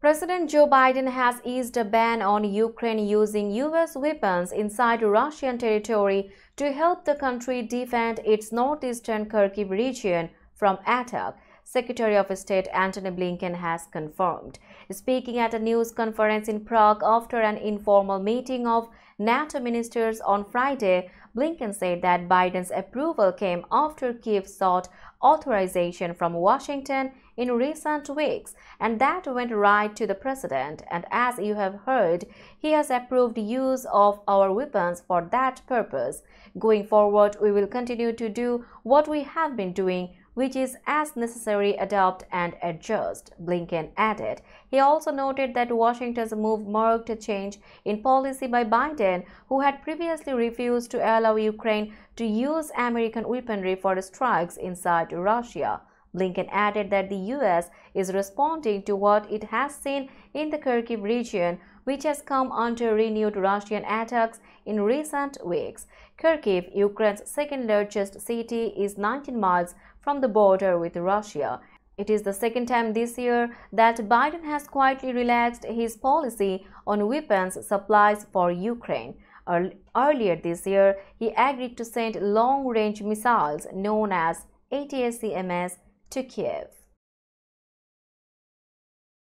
President Joe Biden has eased a ban on Ukraine using U.S. weapons inside Russian territory to help the country defend its northeastern Kharkiv region from attack. Secretary of State Antony Blinken has confirmed. Speaking at a news conference in Prague after an informal meeting of NATO ministers on Friday, Blinken said that Biden's approval came after Kiev sought authorization from Washington in recent weeks, and that went right to the president. And as you have heard, he has approved use of our weapons for that purpose. Going forward, we will continue to do what we have been doing which is as necessary adopt and adjust, Blinken added. He also noted that Washington's move marked a change in policy by Biden, who had previously refused to allow Ukraine to use American weaponry for strikes inside Russia. Blinken added that the U.S. is responding to what it has seen in the Kharkiv region, which has come under renewed Russian attacks in recent weeks. Kharkiv, Ukraine's second largest city, is 19 miles from the border with Russia. It is the second time this year that Biden has quietly relaxed his policy on weapons supplies for Ukraine. Earlier this year, he agreed to send long-range missiles known as ATACMS to Kiev.